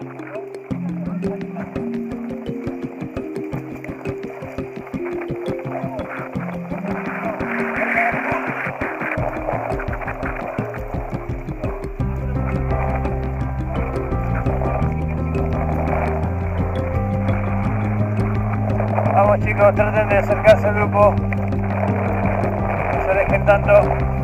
Vamos chicos, traten de acercarse al grupo. No se dejen tanto.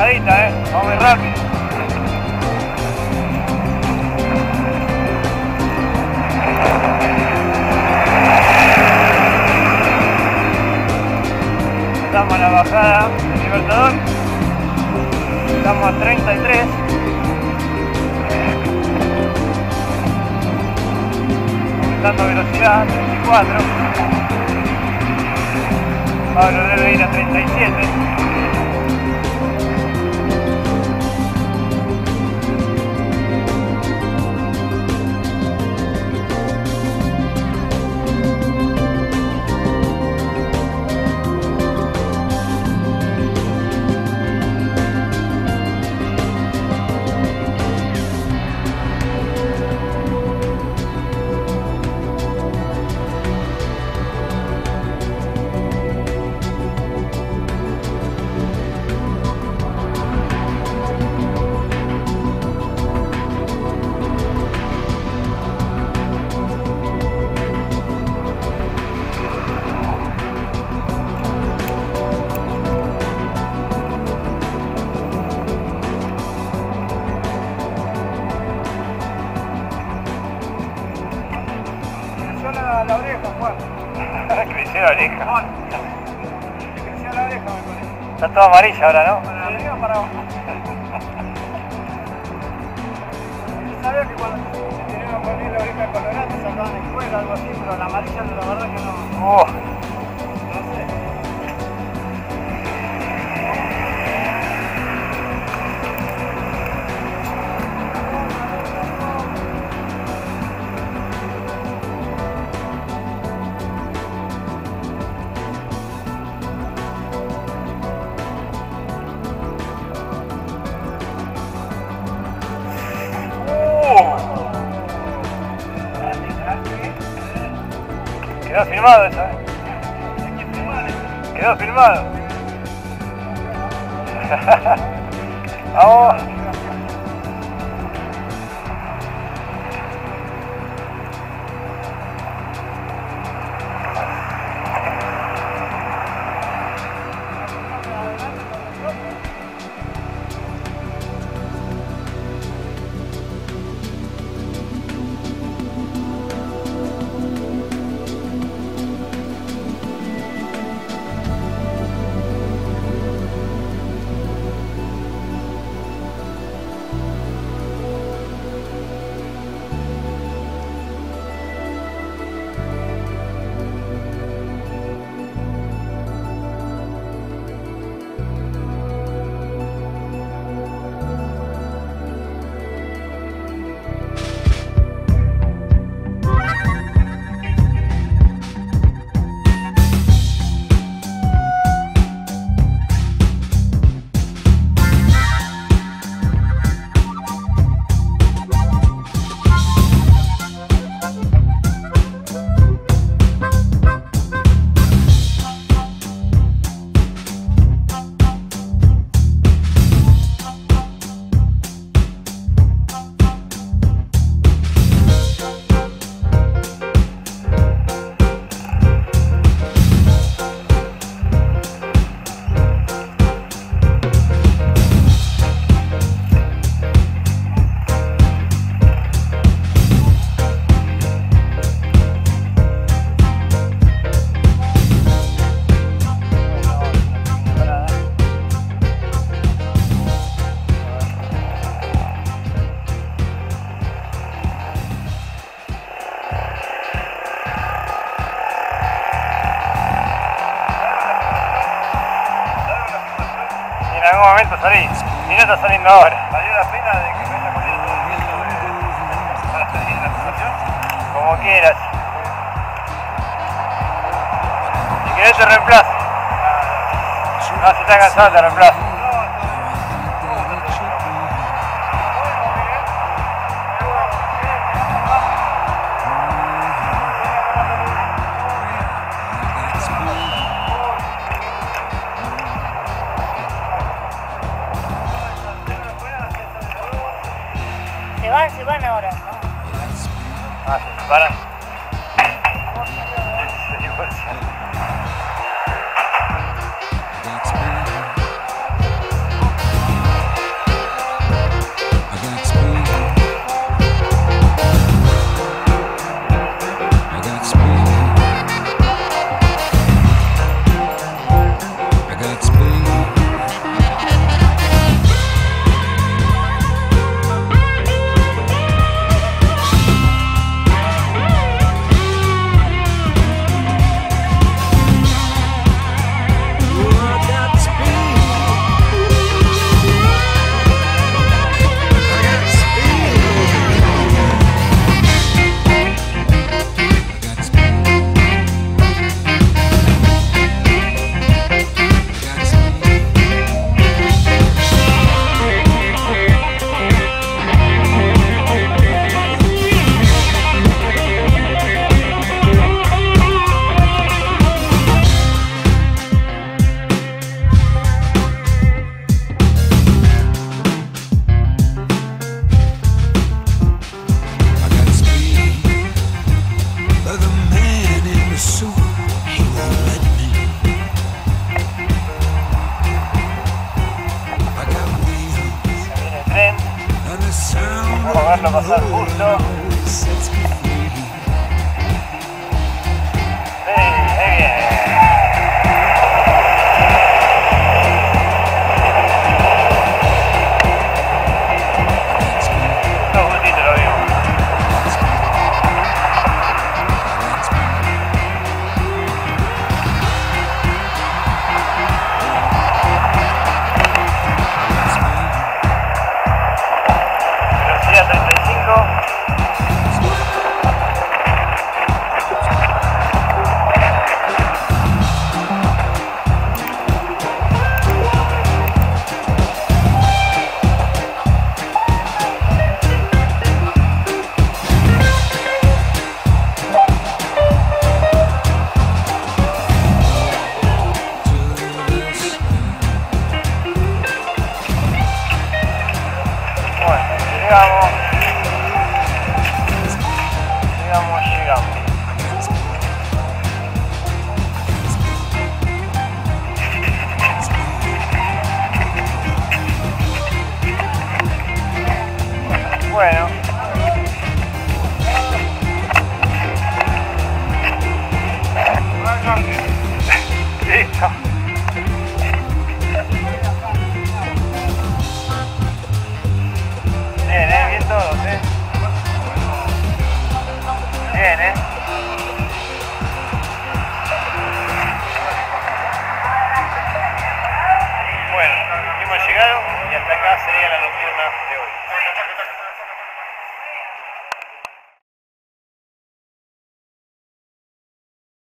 Bajadita, eh. Vamos rápido. Estamos en la bajada del Libertador. Estamos a 33. Aumentando velocidad, 34. Pablo debe ir a 37. Creció la oreja. Juan. Creció la oreja, me parece. Está toda amarilla ahora, ¿no? Para arriba para abajo. Sabía que cuando se tenía que poner la oreja colorada te sacaban el cuero algo así, pero la amarilla la verdad que no. No Quedó filmado eso, ¿eh? Quedó filmado. Vamos. Momento salís. Y no está saliendo ahora. ¿Valió la pena de que venga con esto? ¿Para estar en la situación? Como quieras. Si querés te reemplazo. No, si estás cansado te reemplazo. Robinson. house.